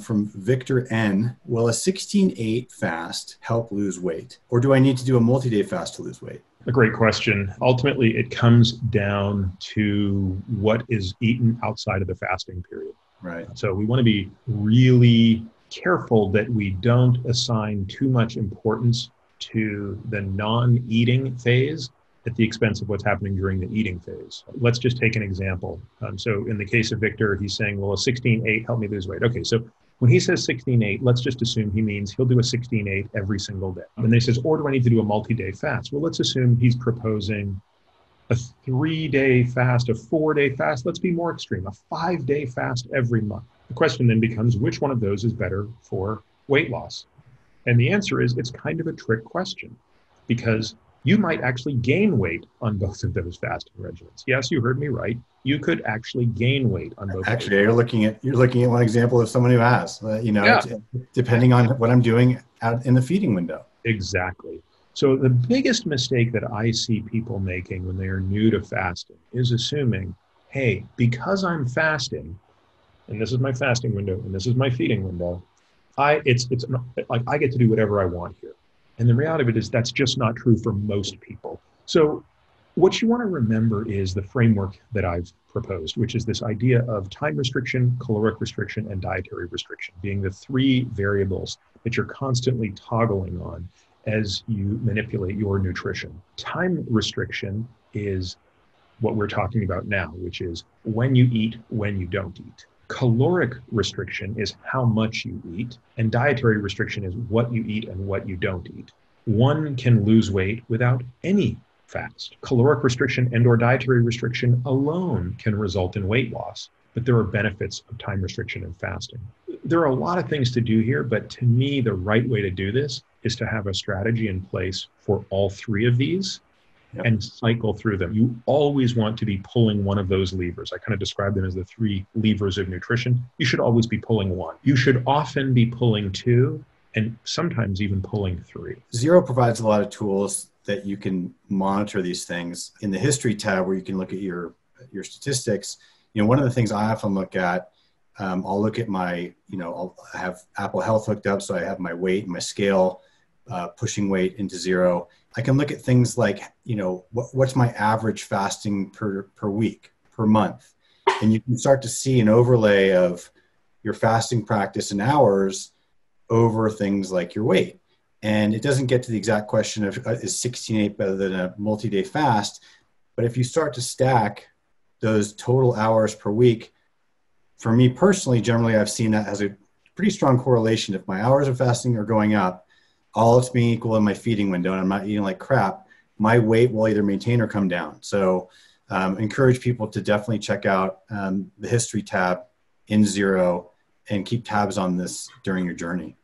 from Victor N. Will a 16-8 fast help lose weight? Or do I need to do a multi-day fast to lose weight? A great question. Ultimately, it comes down to what is eaten outside of the fasting period. Right. So we want to be really careful that we don't assign too much importance to the non-eating phase at the expense of what's happening during the eating phase. Let's just take an example. Um, so in the case of Victor, he's saying, well, a 16-8 help me lose weight. Okay, so when he says 16-8, let's just assume he means he'll do a 16-8 every single day. And then he says, or do I need to do a multi-day fast? Well, let's assume he's proposing a three-day fast, a four-day fast. Let's be more extreme, a five-day fast every month. The question then becomes, which one of those is better for weight loss? And the answer is, it's kind of a trick question because you might actually gain weight on both of those fasting regimens. Yes, you heard me right. You could actually gain weight on both. Actually, you're looking at you're looking at one example of someone who has. Uh, you know, yeah. depending on what I'm doing out in the feeding window. Exactly. So the biggest mistake that I see people making when they are new to fasting is assuming, hey, because I'm fasting, and this is my fasting window, and this is my feeding window, I it's it's like I get to do whatever I want here. And the reality of it is that's just not true for most people. So, what you want to remember is the framework that I've proposed, which is this idea of time restriction, caloric restriction, and dietary restriction being the three variables that you're constantly toggling on as you manipulate your nutrition. Time restriction is what we're talking about now, which is when you eat, when you don't eat. Caloric restriction is how much you eat, and dietary restriction is what you eat and what you don't eat. One can lose weight without any fast. Caloric restriction and or dietary restriction alone can result in weight loss, but there are benefits of time restriction and fasting. There are a lot of things to do here, but to me the right way to do this is to have a strategy in place for all three of these yep. and cycle through them. You always want to be pulling one of those levers. I kind of describe them as the three levers of nutrition. You should always be pulling one. You should often be pulling two and sometimes even pulling three. Zero provides a lot of tools that you can monitor these things. In the history tab where you can look at your your statistics, you know, one of the things I often look at um, I'll look at my, you know, I'll have Apple Health hooked up, so I have my weight, and my scale, uh, pushing weight into zero. I can look at things like, you know, what, what's my average fasting per, per week, per month. And you can start to see an overlay of your fasting practice in hours over things like your weight. And it doesn't get to the exact question of uh, is 16.8 better than a multi day fast? But if you start to stack those total hours per week, for me personally, generally, I've seen that as a pretty strong correlation. If my hours of fasting are going up, all else being equal in my feeding window and I'm not eating like crap, my weight will either maintain or come down. So um, encourage people to definitely check out um, the history tab in Zero and keep tabs on this during your journey.